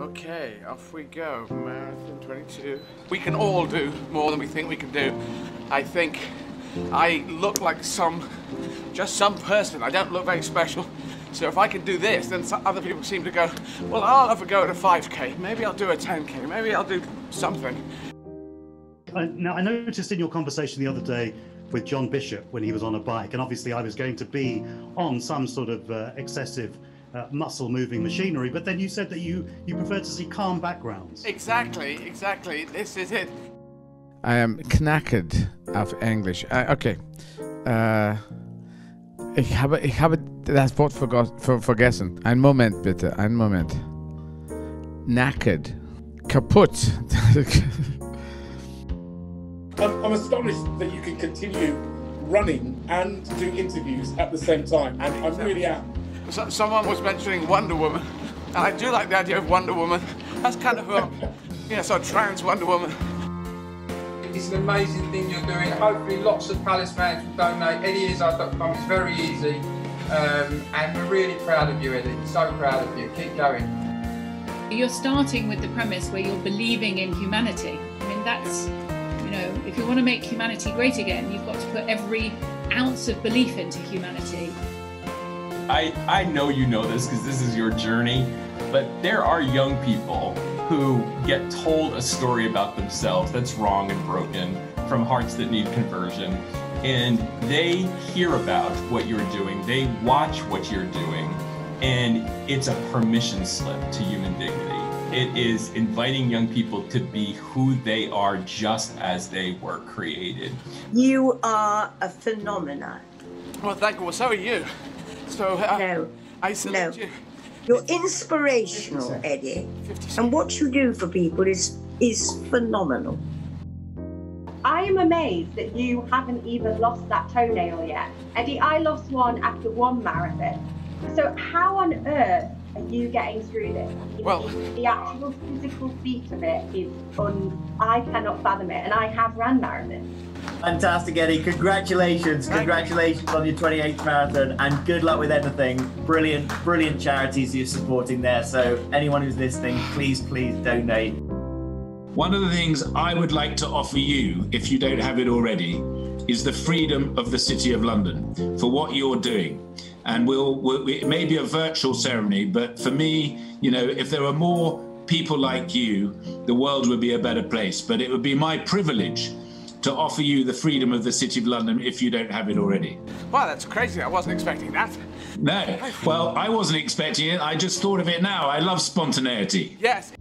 Okay, off we go. Marathon 22. We can all do more than we think we can do. I think I look like some, just some person. I don't look very special. So if I can do this, then other people seem to go, well, I'll have a go at a 5K. Maybe I'll do a 10K. Maybe I'll do something. I, now, I noticed in your conversation the other day with John Bishop when he was on a bike, and obviously I was going to be on some sort of uh, excessive uh, muscle moving machinery, but then you said that you, you prefer to see calm backgrounds. Exactly, exactly. This is it. I am knackered of English. Uh, okay. Uh, ich habe, ich habe das Wort ver vergessen. Ein Moment bitte, ein Moment. Knackered. Kaputt. I'm, I'm astonished that you can continue running and do interviews at the same time. And I really am. So, someone was mentioning Wonder Woman, and I do like the idea of Wonder Woman. That's kind of a, you know, sort of trans Wonder Woman. It's an amazing thing you're doing. Hopefully, lots of Palace fans will donate. EddieIzzard.com is very easy, um, and we're really proud of you, Eddie. So proud of you. Keep going. You're starting with the premise where you're believing in humanity. I mean, that's you know, if you want to make humanity great again, you've got to put every ounce of belief into humanity. I, I know you know this because this is your journey, but there are young people who get told a story about themselves that's wrong and broken from hearts that need conversion. And they hear about what you're doing, they watch what you're doing, and it's a permission slip to human dignity. It is inviting young people to be who they are just as they were created. You are a phenomenon. Well, thank you. Well, so are you. So uh, no, I salute no. you. You're inspirational, Eddie, and what you do for people is is phenomenal. I am amazed that you haven't even lost that toenail yet. Eddie, I lost one after one marathon. So how on earth are you getting through this? Well, the actual physical feat of it is un. I cannot fathom it, and I have ran marathons. Fantastic, Eddie. Congratulations. Congratulations on your 28th marathon and good luck with everything. Brilliant, brilliant charities you're supporting there. So, anyone who's listening, please, please donate. One of the things I would like to offer you, if you don't have it already, is the freedom of the City of London for what you're doing. And we'll, we'll it may be a virtual ceremony, but for me, you know, if there were more people like you, the world would be a better place. But it would be my privilege to offer you the freedom of the City of London if you don't have it already. Wow, that's crazy. I wasn't expecting that. No. Well, I wasn't expecting it. I just thought of it now. I love spontaneity. Yes.